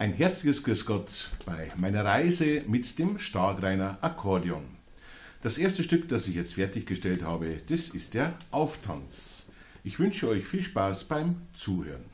Ein herzliches Grüß Gott bei meiner Reise mit dem Starkreiner Akkordeon. Das erste Stück, das ich jetzt fertiggestellt habe, das ist der Auftanz. Ich wünsche euch viel Spaß beim Zuhören.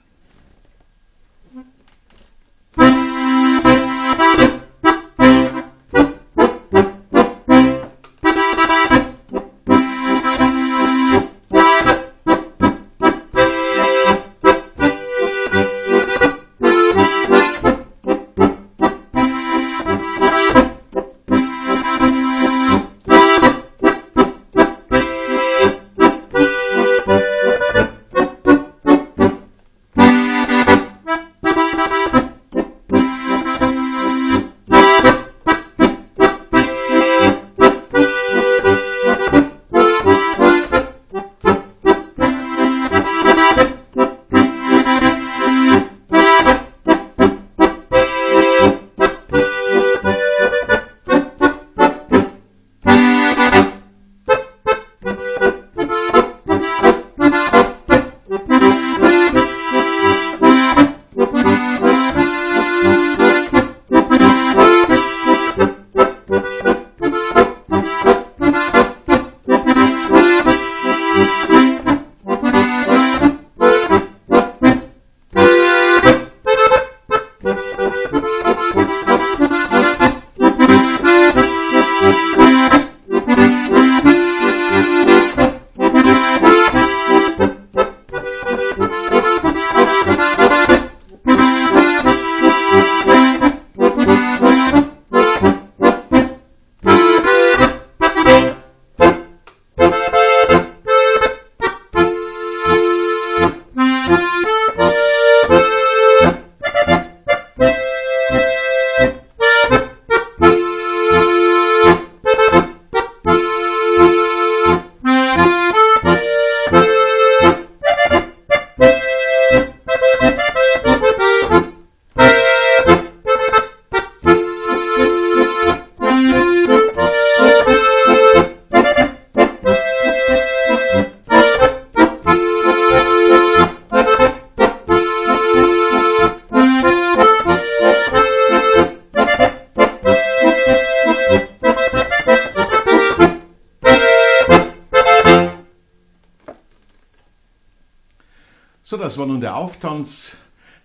So, das war nun der Auftanz.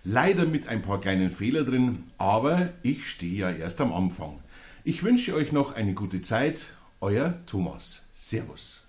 Leider mit ein paar kleinen Fehler drin, aber ich stehe ja erst am Anfang. Ich wünsche euch noch eine gute Zeit. Euer Thomas. Servus.